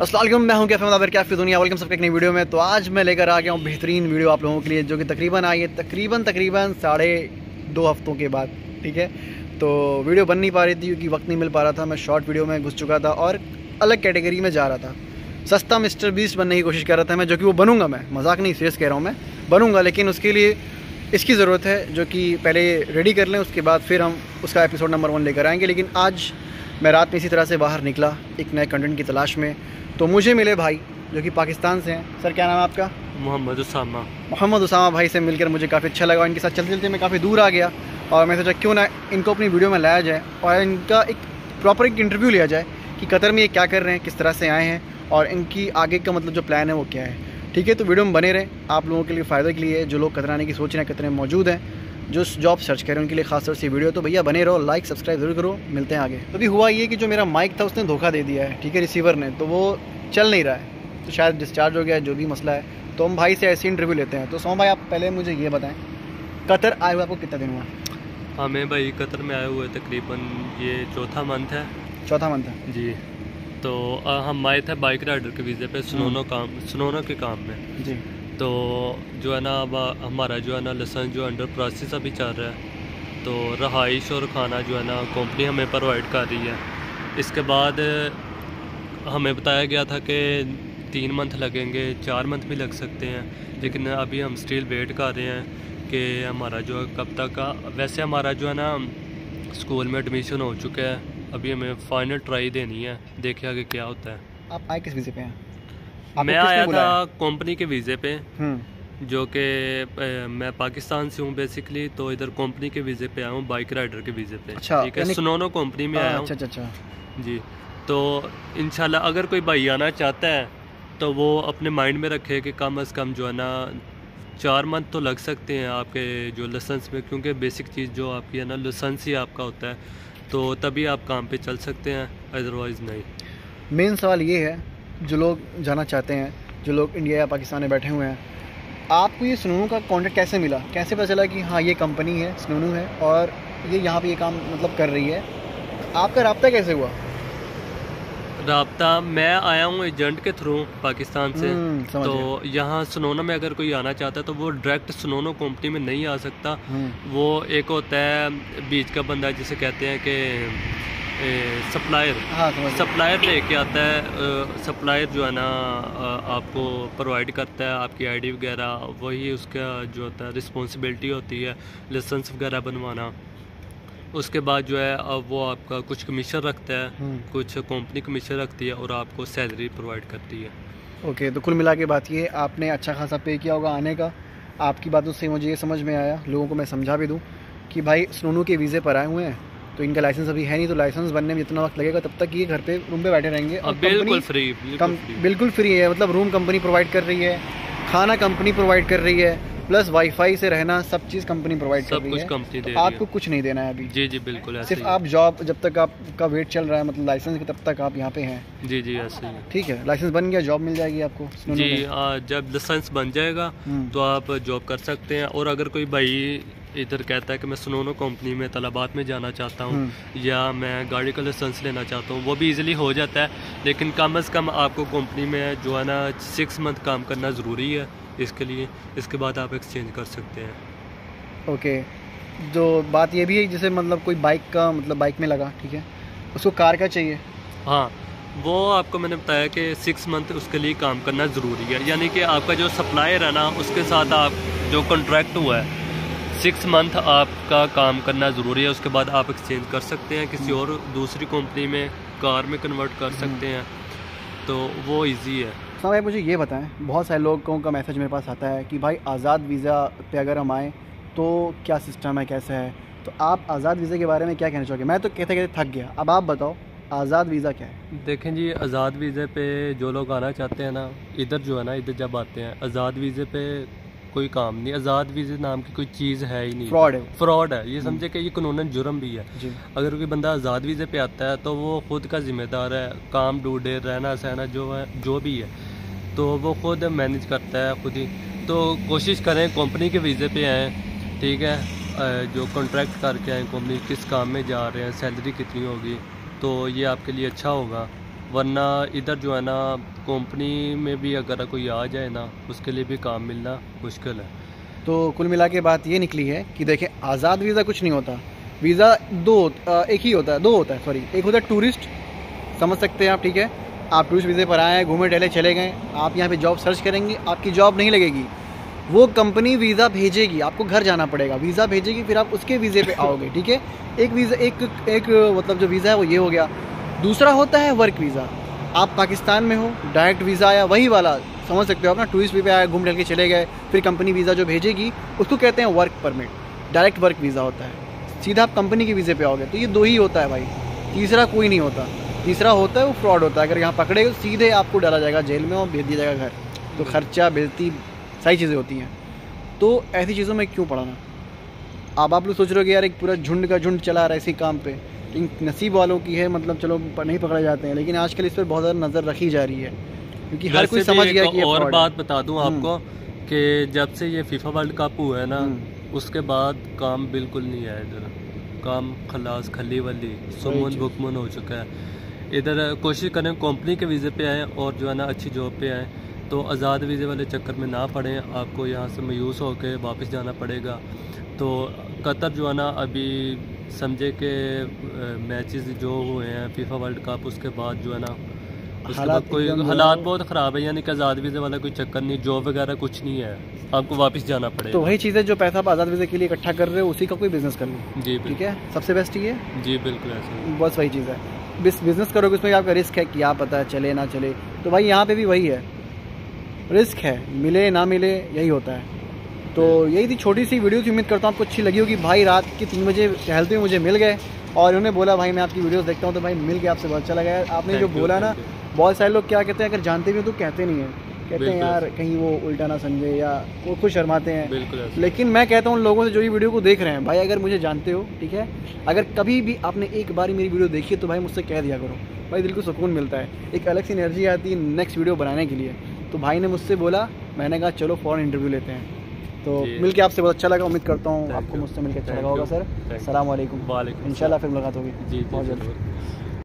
असलम मैं हूँ कैफ़े मुदाबिर कैफ़े दुनिया? वेलकम सबके एक नई वीडियो में। तो आज मैं लेकर आ गया हूँ बेहतरीन वीडियो आप लोगों के लिए, जो कि तकरीबन आई है, तकरीबन तकरीबन साढ़े दो हफ्तों के बाद, ठीक है? तो वीडियो बन नहीं पा रही थी, क्योंकि वक्त नहीं मिल पा रहा था, मैं शॉर्ट वीडियो में घुस चुका था और अलग कैटेगरी में जा रहा था। सस्ता मिस्टर बीस बनने की कोशिश कर रहा था मैं, जो कि वो बनूँगा मैं। मज़ाक नहीं सीरियस कह रहा हूँ मैं। बनूँगा, लेकिन उसके लिए इसकी ज़रूरत है, जो कि पहले रेडी कर लें, उसके बाद फिर हम उसका एपिसोड नंबर वन लेकर आएँगे। लेकिन आज मैं रात में इसी तरह से बाहर निकला, एक नए कंटेंट की तलाश में। तो मुझे मिले भाई जो कि पाकिस्तान से हैं। सर क्या नाम है आपका? मोहम्मद उसामा। मोहम्मद उसामा भाई से मिलकर मुझे काफ़ी अच्छा लगा इनके साथ चलते चलते मैं काफ़ी दूर आ गया और मैं सोचा क्यों ना इनको अपनी वीडियो में लाया जाए और इनका एक प्रॉपर एक इंटरव्यू लिया जाए कि कतर में ये क्या कर रहे हैं किस तरह से आए हैं और इनकी आगे का मतलब जो प्लान है वो क्या है। ठीक है तो वीडियो में बने रहें। आप लोगों के लिए फ़ायदे के लिए जो लोग कतर आने की सोच रहे हैं कतर में मौजूद हैं जो जॉब सर्च करें उनके लिए खास तौर से वीडियो तो भैया बने रहो लाइक सब्सक्राइब ज़रूर करो मिलते हैं आगे। अभी हुआ ये कि जो मेरा माइक था उसने धोखा दे दिया है ठीक है रिसीवर ने तो वो चल नहीं रहा है। तो शायद डिस्चार्ज हो गया है जो भी मसला है। तो हम भाई से ऐसे इंटरव्यू लेते हैं। तो सोम भाई आप पहले मुझे ये बताएँ कतर आए हुए आपको कितना दिन हुआ? हमें भाई कतर में आए हुए तकरीबन ये चौथा मंथ है। चौथा मंथ है। जी। तो आ, हम आए थे बाइक राइडर के वीज़े पे स्नोनो काम स्नोनो के काम में। जी। तो जो है ना, अब, हमारा जो है ना, लसन जो अंडर प्रोसेस अभी चल रहा है तो रहाइश और खाना जो है ना कंपनी हमें प्रोवाइड कर रही है। इसके बाद, हमें बताया गया था कि तीन मंथ लगेंगे, चार मंथ भी लग सकते हैं, लेकिन अभी हम स्टिल वेट कर रहे हैं कि हमारा जो है, कब तक का वैसे हमारा जो है ना स्कूल में एडमिशन हो चुका है, अभी हमें फाइनल ट्राई देनी है, देखे आगे क्या होता है। आप आए किस वीज़े पे हैं? मैं आया था? कंपनी के वीज़े पे हम्म। जो कि मैं पाकिस्तान से हूँ बेसिकली तो इधर कंपनी के वीज़े पे आया हूँ बाइक राइडर के वीज़े पे। अच्छा, ठीक है सुनोनो कंपनी में आया हूँ। अच्छा अच्छा अच्छा। जी तो इंशाल्लाह अगर कोई भाई आना चाहता है तो वो अपने माइंड में रखे कि कम अज़ कम जो है ना चार मंथ तो लग सकते हैं आपके जो लसेंस में क्योंकि बेसिक चीज़ जो आपकी है ना लाइसेंस ही आपका होता है। तो तभी आप काम पे चल सकते हैं अदरवाइज़ नहीं। मेन सवाल ये है जो लोग जाना चाहते हैं जो लोग इंडिया या पाकिस्तान में बैठे हुए हैं आपको ये स्नूनू का कॉन्टेक्ट कैसे मिला? कैसे पता चला कि हाँ ये कंपनी है स्नूनू है और ये यहाँ पे ये काम मतलब कर रही है? आपका रबता कैसे हुआ? रबता मैं आया हूँ एजेंट के थ्रू पाकिस्तान से। हम्म, तो यहाँ सनोनो में अगर कोई आना चाहता है तो वो डायरेक्ट सनोनो कंपनी में नहीं आ सकता। हम्म, वो एक होता है बीच का बंदा जिसे कहते हैं कि सप्लायर हाँ। सप्लायर लेके आता है सप्लायर जो है ना आपको प्रोवाइड करता है आपकी आईडी वगैरह वही उसका जो होता है रिस्पॉन्सिबिलिटी होती है लाइसेंस वगैरह बनवाना। उसके बाद जो है अब वो आपका कुछ कमीशन रखता है हम्म, कुछ कंपनी कमीशन रखती है और आपको सैलरी प्रोवाइड करती है। ओके तो कुल मिला के बात ये आपने अच्छा खासा पे किया होगा आने का। आपकी बातों से मुझे ये समझ में आया लोगों को मैं समझा भी दूँ कि भाई सोनू के वीज़े पर आए हुए हैं। तो इनका लाइसेंस अभी है नहीं तो लाइसेंस बनने में जितना वक्त लगेगा तब तक ये घर पे रूम पे बैठे रहेंगे। और अब बिल्कुल फ्री बिल्कुल फ्री बिल्कुल फ्री है मतलब रूम कंपनी प्रोवाइड कर रही है खाना कंपनी प्रोवाइड कर रही है प्लस वाईफाई से रहना सब चीज़ कंपनी प्रोवाइड कर सब रही कुछ है। कंपनी तो आपको कुछ नहीं देना है अभी। जी जी बिल्कुल सिर्फ़ आप जॉब जब तक आपका वेट चल रहा है मतलब लाइसेंस तब तक आप यहाँ पे हैं। जी जी ऐसे ही ठीक है लाइसेंस बन गया जॉब मिल जाएगी आपको जी आ, जब लाइसेंस बन जाएगा हम्म, तो आप जॉब कर सकते हैं। और अगर कोई भाई इधर कहता है कि मैं सुनोनो कंपनी में तलबात में जाना चाहता हूँ हम्म, या मैं गाड़ी का लाइसेंस लेना चाहता हूँ वो भी इजीली हो जाता है। लेकिन कम अज़ कम आपको कंपनी में जो है ना सिक्स मंथ काम करना ज़रूरी है। इसके लिए इसके बाद आप एक्सचेंज कर सकते हैं। ओके जो बात ये भी है जैसे मतलब कोई बाइक का मतलब बाइक में लगा ठीक है? उसको कार का चाहिए? हाँ वो आपको मैंने बताया कि सिक्स मंथ उसके लिए काम करना ज़रूरी है। यानी कि आपका जो सप्लायर है ना उसके साथ आप जो कॉन्ट्रैक्ट हुआ है सिक्स मंथ आपका काम करना ज़रूरी है। उसके बाद आप एक्सचेंज कर सकते हैं किसी और दूसरी कंपनी में कार में कन्वर्ट कर सकते हैं। तो वो इजी है। हाँ भाई मुझे ये बताएँ बहुत सारे लोगों का मैसेज मेरे पास आता है कि भाई आज़ाद वीज़ा पे अगर हम आएँ तो क्या सिस्टम है कैसा है? तो आप आज़ाद वीज़ा के बारे में क्या कहना चाहोगे? मैं तो कहते कहते थक गया। अब आप बताओ आज़ाद वीज़ा क्या है? देखें जी आज़ाद वीज़े पे जो लोग आना चाहते हैं ना इधर जो है ना इधर जब आते हैं आज़ाद वीज़े पे कोई काम नहीं आज़ाद वीज़े नाम की कोई चीज़ है ही नहीं। फ्रॉड है फ्रॉड है। ये समझे कि ये कानून जुर्म भी है। अगर कोई बंदा आज़ाद वीज़े पे आता है तो वो खुद का जिम्मेदार है काम ढूंढे रहना सहना जो है जो भी है। तो वो खुद मैनेज करता है, खुद ही। तो कोशिश करें कंपनी के वीज़े पे आएँ, ठीक है? जो कॉन्ट्रैक्ट करके आएँ कंपनी किस काम में जा रहे हैं सैलरी कितनी होगी तो ये आपके लिए अच्छा होगा। वरना इधर जो है ना कंपनी में भी अगर कोई आ जाए ना, उसके लिए भी काम मिलना मुश्किल है। तो कुल मिला के बात ये निकली है कि देखें आज़ाद वीज़ा कुछ नहीं होता। वीज़ा दो एक ही होता है, दो होता है सॉरी एक होता है टूरिस्ट समझ सकते हैं आप, ठीक है? आप टूरिस्ट वीज़े पर आए घूमे टहले चले गए, आप यहाँ पे जॉब सर्च करेंगे, आपकी जॉब नहीं लगेगी। वो कंपनी वीज़ा भेजेगी, आपको घर जाना पड़ेगा। वीज़ा भेजेगी, फिर आप उसके वीज़े पे आओगे, ठीक है? एक वीज़ा एक एक मतलब जो वीज़ा है वो ये हो गया। दूसरा होता है वर्क वीज़ा आप पाकिस्तान में हो डायरेक्ट वीज़ा आया वही वाला, समझ सकते हो आप ना, टूरिस्ट वीज़ा आया घूम टहल के चले गए, फिर कंपनी वीज़ा जो भेजेगी, उसको कहते हैं work permit direct work visa होता है। सीधा आप कंपनी के वीज़े पे आओगे तो ये दो ही होता है भाई। तीसरा कोई नहीं होता। तीसरा होता है वो फ्रॉड होता है। अगर यहाँ पकड़े तो सीधे आपको डाला जाएगा जेल में और भेज दिया जाएगा घर। तो खर्चा बेजती सारी चीज़ें होती हैं। तो ऐसी चीज़ों में क्यों पढ़ाना? अब आप लोग सोच रहे हो कि यार एक पूरा झुंड का झुंड चला रहा है इसी काम पे। इन नसीब वालों की है मतलब चलो नहीं पकड़े जाते हैं लेकिन आजकल इस पर बहुत ज़्यादा नज़र रखी जा रही है। क्योंकि हर कोई समझ गया कि और बात बता दूँ हम्म। आपको कि जब से ये फीफा वर्ल्ड कप हुआ है ना हम्म। उसके बाद काम बिल्कुल नहीं आया इधर। काम खलास खली वली सुमन बुकमन हो चुका है। इधर कोशिश करें कंपनी के वीज़े पे आएँ और जो है ना अच्छी जॉब पे आएँ। तो आज़ाद वीज़े वाले चक्कर में ना पड़ें। आपको यहाँ से मायूस होकर वापस जाना पड़ेगा। तो कतर जो है ना अभी समझे कि मैचेस जो हुए हैं फीफा वर्ल्ड कप उसके बाद जो है ना उसके बाद कोई हालात बहुत ख़राब है। यानी कि आज़ाद वीज़े वाला कोई चक्कर नहीं जॉब वगैरह कुछ नहीं है। आपको वापस जाना पड़ेगा। तो वही चीज़ें जो पैसा आप आज़ाद वीज़े के लिए इकट्ठा कर रहे हो उसी का कोई बिज़नेस कर लो। जी ठीक है? सबसे बेस्ट ये? जी बिल्कुल ऐसा बस वही चीज़ है। बिज़नेस करोगे उसमें आपका रिस्क है कि आप पता है चले ना चले। तो भाई यहाँ पे भी वही है। रिस्क है मिले ना मिले यही होता है। तो यही थी छोटी सी वीडियो की उम्मीद करता हूँ आपको अच्छी लगी होगी। भाई रात के तीन बजे टहलते हुए मुझे मिल गए और उन्होंने बोला भाई मैं आपकी वीडियोस देखता हूँ। तो भाई मिल गया आपसे बहुत अच्छा लगा आपने जो बोला ना बहुत सारे लोग क्या कहते हैं अगर जानते भी हो तो कहते नहीं है। कहते हैं यार कहीं वो उल्टा ना समझे या वो खुश शर्माते हैं। लेकिन मैं कहता हूँ उन लोगों से जो ये वीडियो को देख रहे हैं भाई अगर मुझे जानते हो ठीक है? अगर कभी भी आपने एक बार मेरी वीडियो देखी है तो भाई मुझसे कह दिया करो। भाई दिल को सुकून मिलता है। एक अलग सी एनर्जी आती है नेक्स्ट वीडियो बनाने के लिए। तो भाई ने मुझसे बोला मैंने कहा चलो फ़ौरन इंटरव्यू लेते हैं। तो मिल के आपसे बहुत अच्छा लगा उम्मीद करता हूँ आपको मुझसे मिलकर अच्छा लगा होगा सर। सलाम वालेकुम। वालेकुम इंशाल्लाह फिर मुलाकात होगी। जी बहुत जल्द।